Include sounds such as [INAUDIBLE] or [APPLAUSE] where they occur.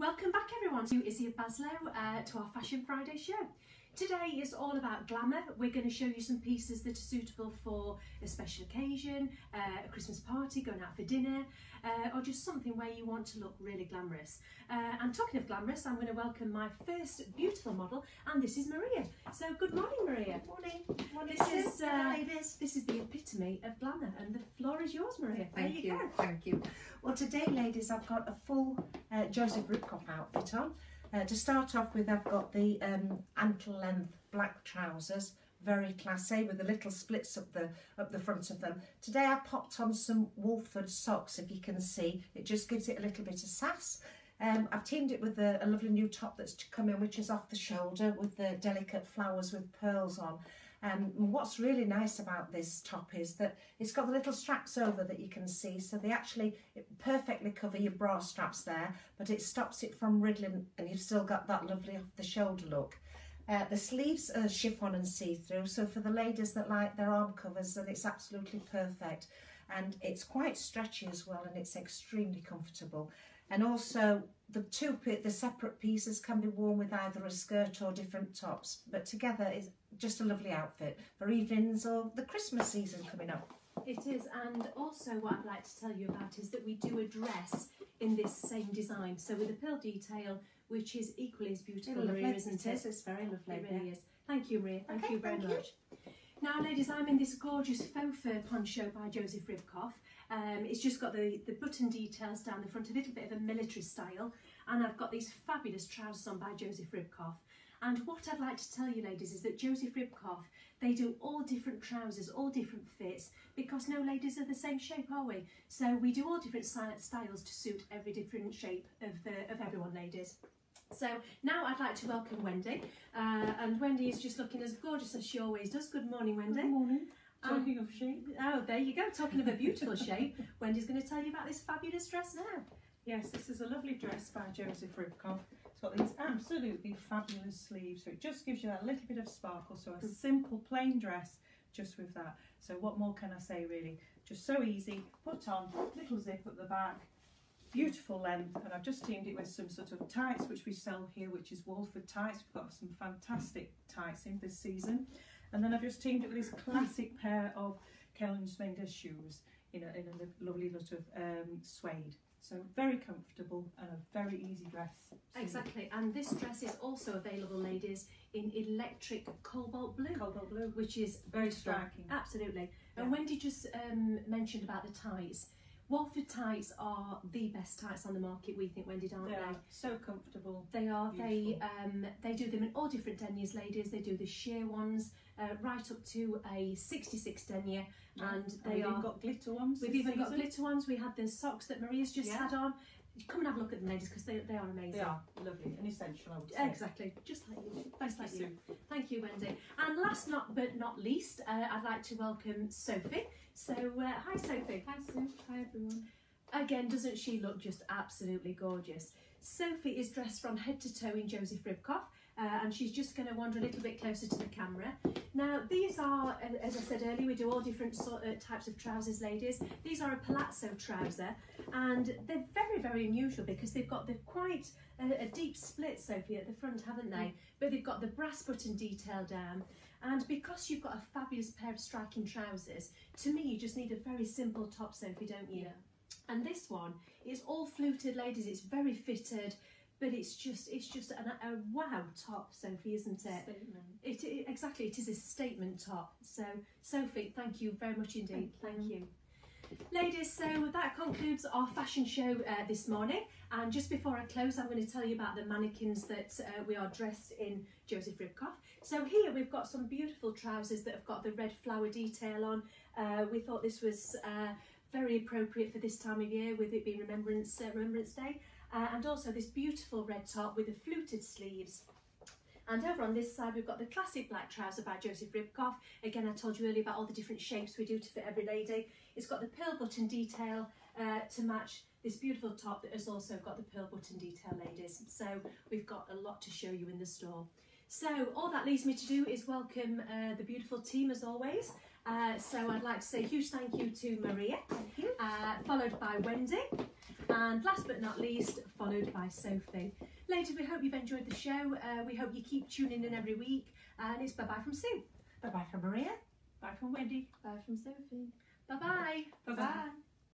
Welcome back everyone to Izzi Baslow uh, to our Fashion Friday show. Today is all about glamour. We're going to show you some pieces that are suitable for a special occasion, uh, a Christmas party, going out for dinner, uh, or just something where you want to look really glamorous. Uh, and talking of glamorous, I'm going to welcome my first beautiful model, and this is Maria. So good morning, Maria. Morning. Morning. This is, uh, ladies. This is the epitome of glamour, and the floor is yours, Maria. There Thank you, you. go. Thank you. Well, today, ladies, I've got a full uh, Joseph Ribkoff outfit on. Uh, to start off with, I've got the um, ankle length black trousers, very classy with the little splits up the up the front of them. Today, I popped on some Wolford socks. If you can see, it just gives it a little bit of sass. Um, I've teamed it with a, a lovely new top that's to come in, which is off the shoulder with the delicate flowers with pearls on. And what's really nice about this top is that it's got the little straps over that you can see, so they actually perfectly cover your bra straps there, but it stops it from wriggling and you've still got that lovely off the shoulder look. Uh, the sleeves are chiffon and see-through, so for the ladies that like their arm covers, then it's absolutely perfect. And it's quite stretchy as well, and it's extremely comfortable. And also, the two the separate pieces can be worn with either a skirt or different tops, but together is just a lovely outfit for evenings or the Christmas season coming up. It is, and also what I'd like to tell you about is that we do a dress in this same design. So with a pearl detail, which is equally as beautiful, Lovely, Maria, isn't it? It's very lovely. It really is. Thank you, Maria. Thank Okay, you very thank you. Now, ladies, I'm in this gorgeous faux fur poncho by Joseph Ribkoff. Um, it's just got the, the button details down the front, a little bit of a military style, and I've got these fabulous trousers on by Joseph Ribkoff. And what I'd like to tell you, ladies, is that Joseph Ribkoff, they do all different trousers, all different fits, because no ladies are the same shape, are we? So we do all different styles to suit every different shape of, uh, of everyone, ladies. So now I'd like to welcome Wendy, uh, and Wendy is just looking as gorgeous as she always does. Good morning, Wendy. Good morning. Um, Talking of shape, Oh, there you go. Talking of a beautiful shape, [LAUGHS] Wendy's going to tell you about this fabulous dress now. yes, this is a lovely dress by Joseph Ribkoff. It's got these absolutely fabulous sleeves, so it just gives you that little bit of sparkle. So a simple plain dress, just with that. So what more can I say really? Just so easy. Put on little zip at the back. Beautiful length, and I've just teamed it with some sort of tights which we sell here, which is Wolford tights. We've got some fantastic tights in this season, and then I've just teamed it with this classic pair of Kellen Mendes shoes in a, in a lo- lovely lot of um, suede. So very comfortable and a very easy dress. Exactly. And this dress is also available, ladies, in electric cobalt blue, Cobalt blue. which is Very striking. Absolutely. And Yeah. Wendy just um, mentioned about the tights. Wolford tights are the best tights on the market, we think, Wendy, aren't They they? are so comfortable. They are. They um, they do them in all different deniers, ladies. They do the sheer ones, uh, right up to a 66 denier, and they we've are. even got glitter ones. We've even got glitter ones. We had the socks that Maria's just Yeah. had on. Come and have a look at the ladies, because they, they are amazing. They are lovely and essential. I would say. Exactly, just like you. Just Thank like you, you. Thank you, Wendy. And last not but not least, uh, I'd like to welcome Sophie. So, uh, hi Sophie. Hi Sue, hi everyone. Again, doesn't she look just absolutely gorgeous? Sophie is dressed from head to toe in Joseph Ribkoff. Uh, and she's just going to wander a little bit closer to the camera. Now, these are, uh, as I said earlier, we do all different sort of types of trousers, ladies. These are a palazzo trouser, and they're very, very unusual because they've got the quite a, a deep split, Sophie, at the front, haven't they? But they've got the brass button detail down. And because you've got a fabulous pair of striking trousers, to me, you just need a very simple top, Sophie, don't you? And this one is all fluted, ladies. It's very fitted, but it's just it's just an, a wow top, Sophie, isn't it? Statement. It, it exactly. It is a statement top. So, Sophie, thank you very much indeed. Thank Thank you. Ladies, so that concludes our fashion show uh, this morning. And just before I close, I'm going to tell you about the mannequins that uh, we are dressed in Joseph Ribkoff. So here we've got some beautiful trousers that have got the red flower detail on. Uh, we thought this was uh, very appropriate for this time of year with it being Remembrance, uh, Remembrance Day. Uh, and also this beautiful red top with the fluted sleeves. And over on this side, we've got the classic black trouser by Joseph Ribkoff. Again, I told you earlier about all the different shapes we do to fit every lady. It's got the pearl button detail uh, to match this beautiful top that has also got the pearl button detail, ladies. So we've got a lot to show you in the store. So all that leaves me to do is welcome uh, the beautiful team as always. Uh, so I'd like to say a huge thank you to Maria, Thank you. uh, followed by Wendy, and last but not least, followed by Sophie. Ladies, we hope you've enjoyed the show. Uh, we hope you keep tuning in every week, and it's bye bye from Sue. Bye bye from Maria. Bye from Wendy. Bye from Sophie. Bye bye. Bye-bye. Bye.